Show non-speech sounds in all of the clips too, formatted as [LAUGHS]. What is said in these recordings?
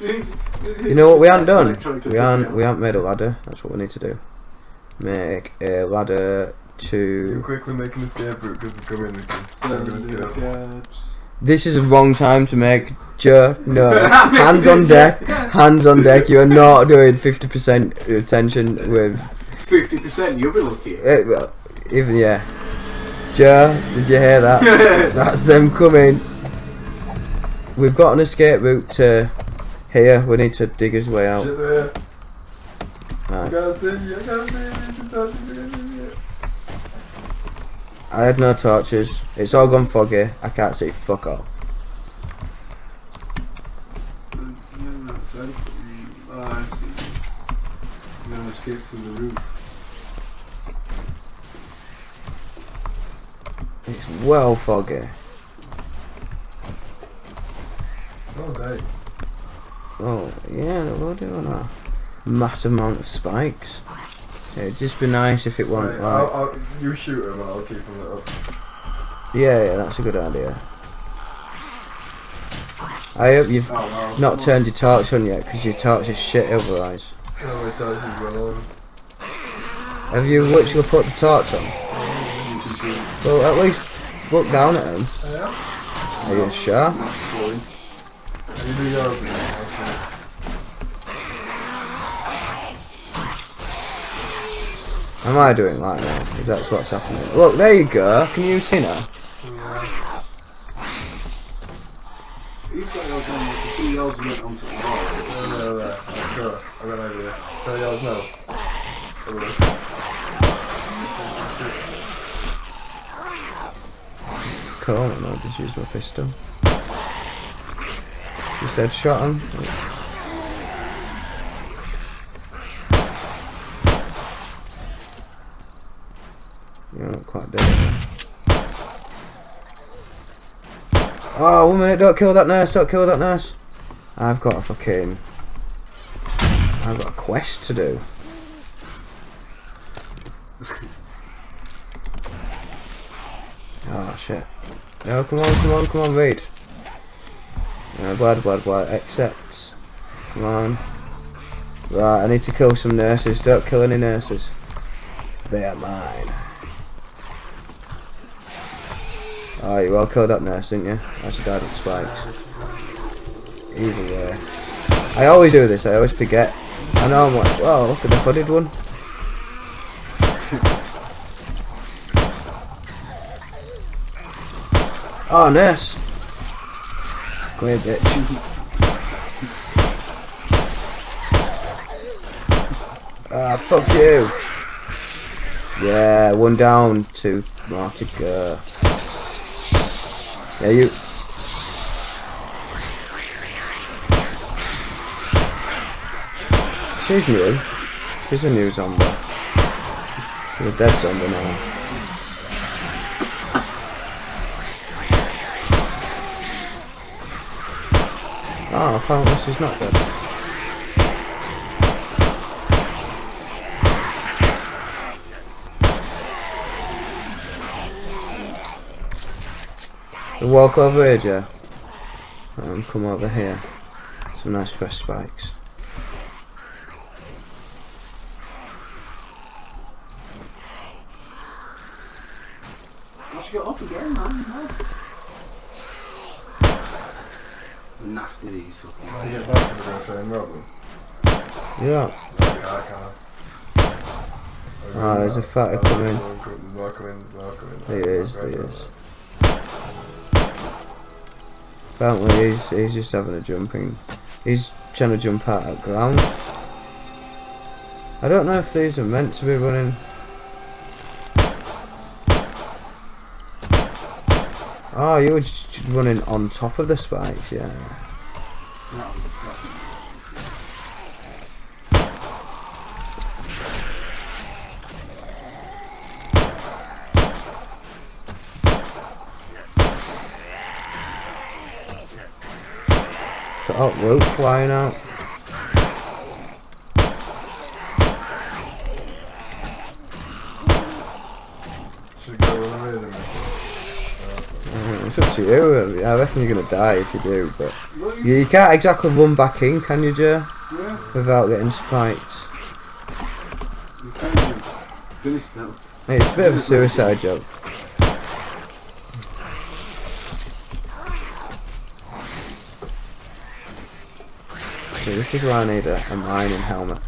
You know what we haven't done? We haven't we haven't made a ladder. That's what we need to do. Make a ladder You're to. quickly making escape route because they're coming. They're going to escape. This is the wrong time to make. Joe, no. [LAUGHS] Hands on deck. [LAUGHS] Hands on deck. You are not doing fifty percent attention with. Fifty percent, you'll be lucky. eh, well, even yeah. Joe, did you hear that? [LAUGHS] That's them coming. We've got an escape route to here. We need to dig his way out. I Right. can't see you. I can't see you. It's touching I had no torches. It's all gone foggy. I can't see fuck all. Yeah, that's it. I see. Gonna escape through the roof. It's well foggy. Oh. Oh, yeah, they were doing a massive amount of spikes. It'd just be nice if it Right, wasn't I'll, like. I'll, you shoot him and I'll keep him up. Yeah, yeah, that's a good idea. I hope you've Oh, not turned your torch on yet, because your torch is shit otherwise. Oh, my touch is well on. Have you literally put the torch on? You can shoot. Well, at least look down at him. Are you sure? Am I doing like now? Because that's what's happening. Look, there you go. Can you see now? You've got yours on, you can see yours went onto. No, no, no. I'm sure. I've got an idea. Tell yours now. Over. Cool, I'll just use my pistol. Just headshot him. You're not quite dead. Oh, one minute, don't kill that nurse, don't kill that nurse. I've got a fucking... I've got a quest to do. Oh shit. No, come on, come on, come on, read. No, blood, blood, blood, accept. Come on. Right, I need to kill some nurses. Don't kill any nurses. They are mine. Oh, you well killed that nurse, didn't you? I should died with spikes. Either way. I always do this, I always forget. I know I'm like, oh, look at the hooded one. [LAUGHS] Oh, nurse. Come here, bitch. Ah, fuck you. Yeah, one down, two more to go. Yeah, you. She's new. She's a new zombie. She's a dead zombie now. Oh, apparently she's not dead. So walk over here, Joe. And come over here. Some nice fresh spikes. Let's get up again, man. No. Nasty these fucking. When I get back to the go try and rob them. Yeah. Yeah, I can't. Ah, there's a fatty Oh, coming. There's more coming, there's more coming, there's more coming. There is, there right, is. Apparently he's, he's just having a jumping. He's trying to jump out at ground. I don't know if these are meant to be running. Oh, you were just running on top of the spikes, yeah. No, A rope flying out. Should go away then. Uh, It's up to you. I reckon you're gonna die if you do, but you, you can't exactly run back in, can you, Joe? Yeah, Without getting spiked. you kind of finished now. It's a bit of a suicide job. This is why I need a, a mining helmet.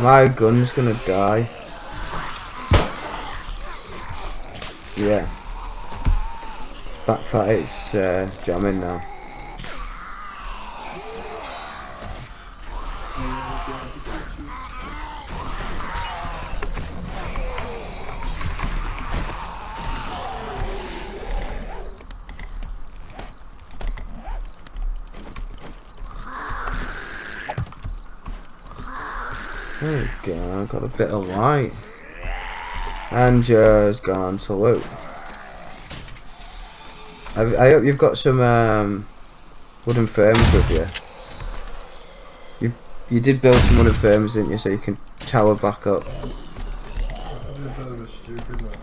My gun's gonna die. Yeah. Backfire, it's uh, jamming now. There we go, got a bit of light. And Joe's gone to loot. I, I hope you've got some um, wooden frames with you. You you did build some wooden frames, didn't you? So you can tower back up. That's a bit of a stupid one.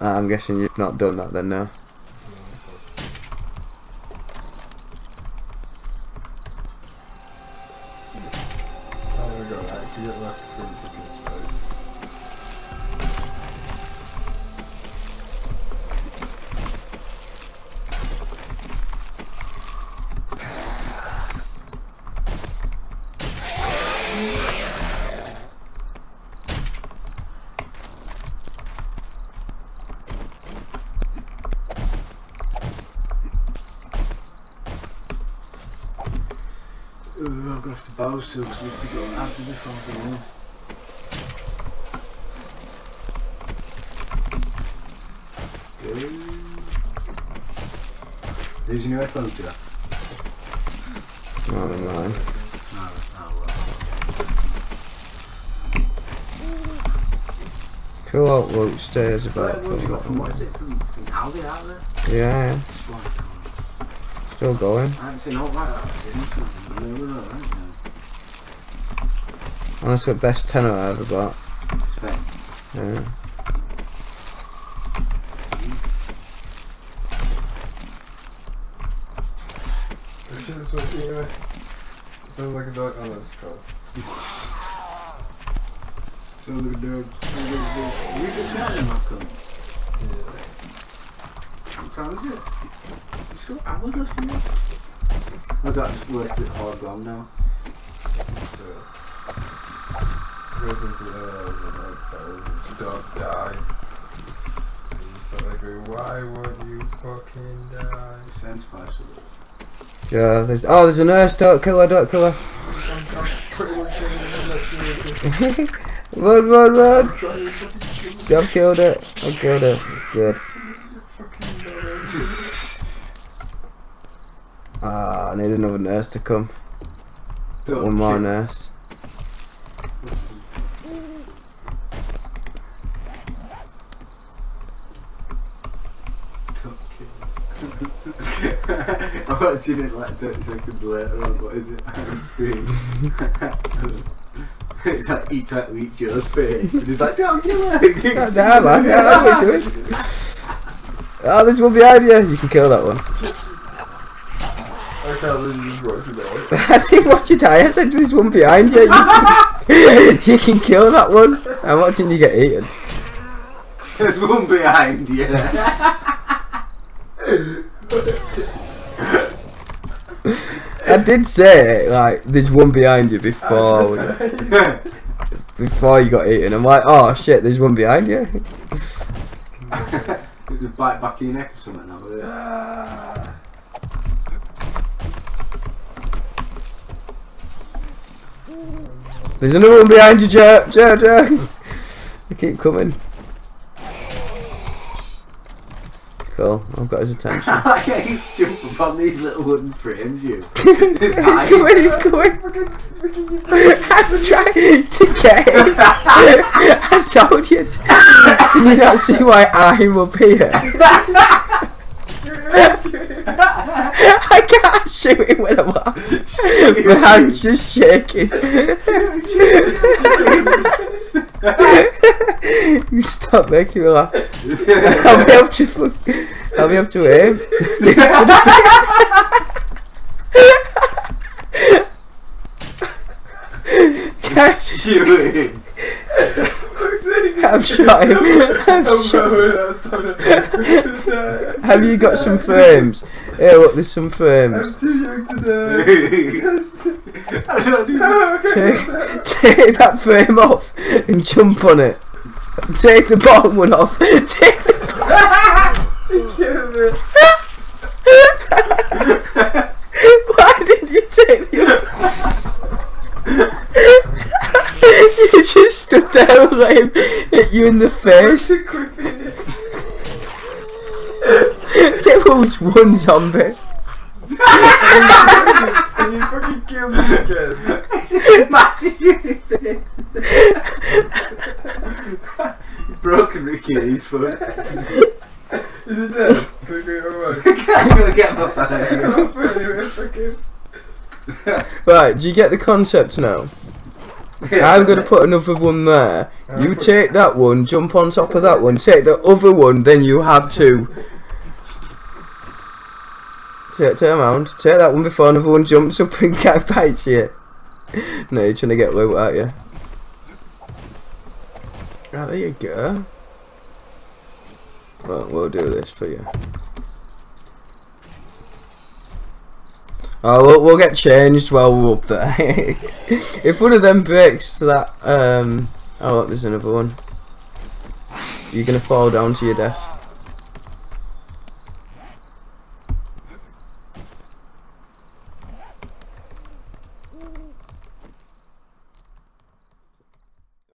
Ah, I'm guessing you've not done that then, no. I'm gonna have to bow soon because I need to go after before I go in. These your new headphones, Jeff? Not in mine. No, no, Cool out loot stairs well. about What have from, what is it, from, from Aldi out there? Yeah, yeah, still going. I haven't seen all like that since. man. They were alright now. Honestly, best tenor I ever got. Yeah. This what. Sounds like a dog. Oh, that's troll. So they're doing. We just got him, Malcolm. Yeah. What time is it? It's still hours left in there. Was that just wasted hard gone now? So, goes into the areas of like fellas and you don't die. And you start like why would you fucking die? It sounds spicy. Yeah, there's oh, there's a nurse. Don't kill her. Don't kill her. I'm, [LAUGHS] I'm pretty much in the next year. run, run, run! Trying to kill I've killed it. I've killed it. Good. Ah, I need another nurse to come. Don't One more nurse. don't kill. [LAUGHS] I'm watching it like 30 seconds later on, what is it? On screen. [LAUGHS] it's like he tried to eat Joe's face. And he's like, don't kill her! [LAUGHS] God damn, man. Yeah, what are we doing? Oh, there's one behind you. You can kill that one. I can't believe you just watched it all. I didn't watch you die. I said there's one behind you. You can, you can kill that one. I'm watching you get eaten. There's one behind you. I did say like there's one behind you before [LAUGHS] before you got eaten. I'm like, oh shit, there's one behind you. Just bite back in your neck or something now, it? There's another one behind you, Joe. Joe, Joe. [LAUGHS] They keep coming. Cool. I've got his attention. I hate to jump on these little wooden frames, you. [LAUGHS] he's coming, he's coming. [LAUGHS] I'm trying to get him. [LAUGHS] I told you. To. Can you not see why I'm up here? I can't shoot him when I'm up. My hand's just shaking. you stop making me laugh. I'll be able to. Fuck- I'll be able to aim. Guys, Shooting. I've shot him. I've shot Have you got some frames? Yeah, look, there's some I'm too young to die. I don't. Take, take that frame off and jump on it. Take the bottom one off. [LAUGHS] Take the Kill me. [LAUGHS] Why did you take the [LAUGHS] You just stood there and let him hit you in the face. Too quick in it. [LAUGHS] There was one zombie. And you fucking killed me again. Just you in the face. Broken Ricky, he's fucked. Is it dead? Can we go away? I'm gonna get my phone. Anyway, fucking. Right, do you get the concept now? I'm gonna put another one there. You take that one, jump on top of that one, take the other one, then you have to Take, turn around, take that one before another one jumps up and [LAUGHS] guy bites you. No, you're trying to get loot, aren't you? Ah, there you go. Well, we'll do this for you. Oh, we'll, we'll get changed while we're up there. [LAUGHS] if one of them breaks that, um, oh look, there's another one. You're gonna fall down to your death.